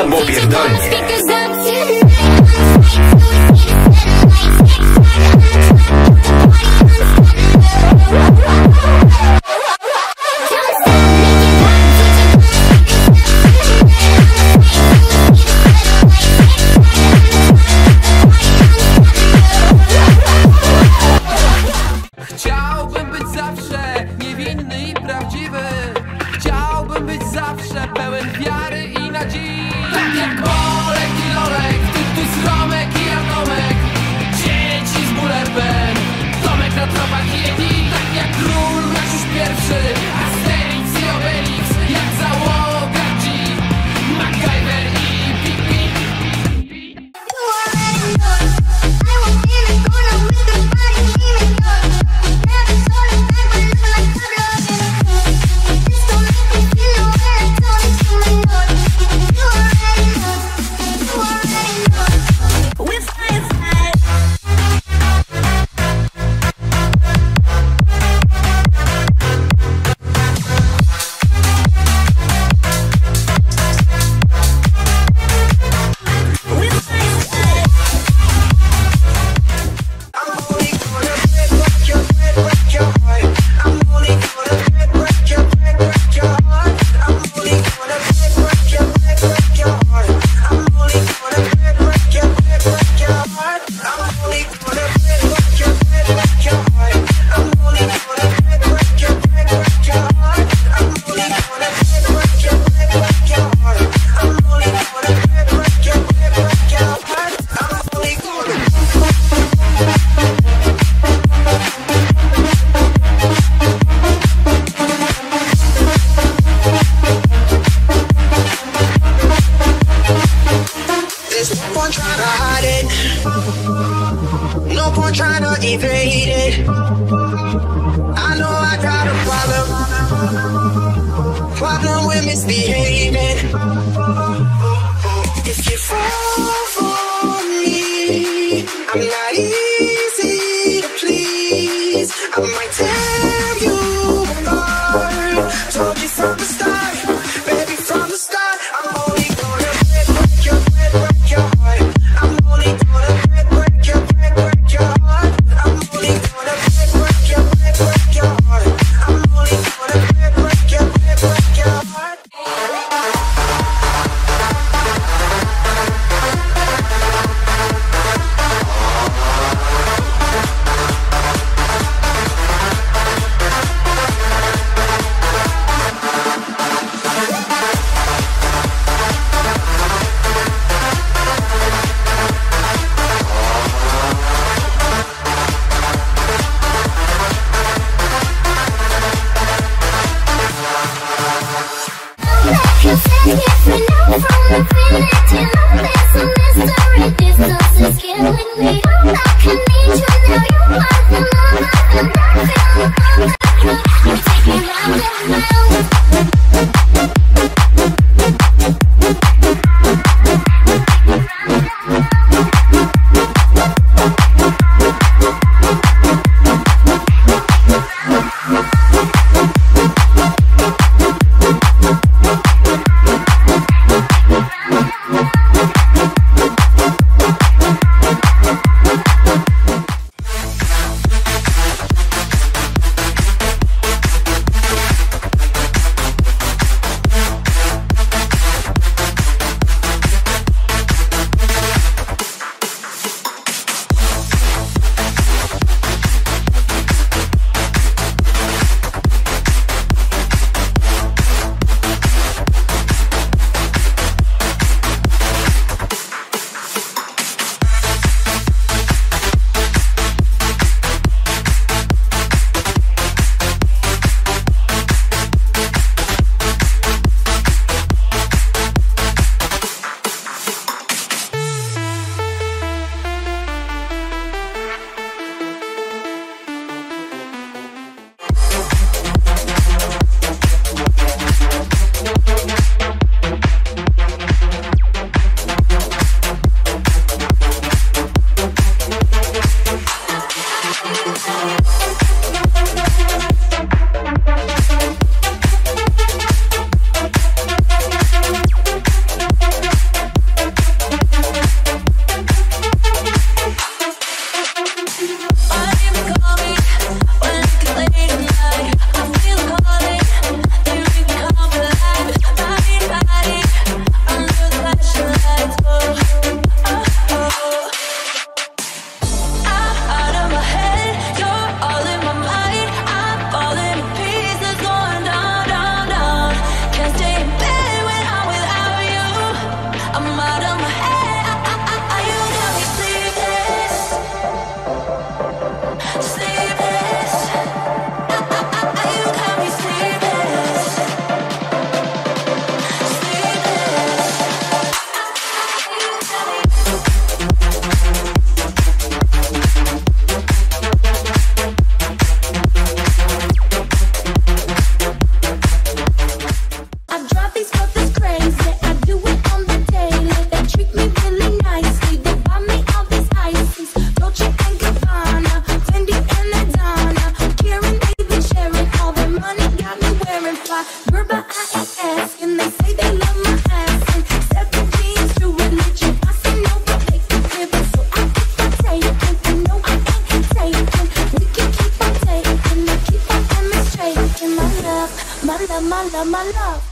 albo pierdolnie. If you fall for me, I'm not easy to please. I might tear you apart. Told you from the. If you know from the beginning, my love, my love, my love.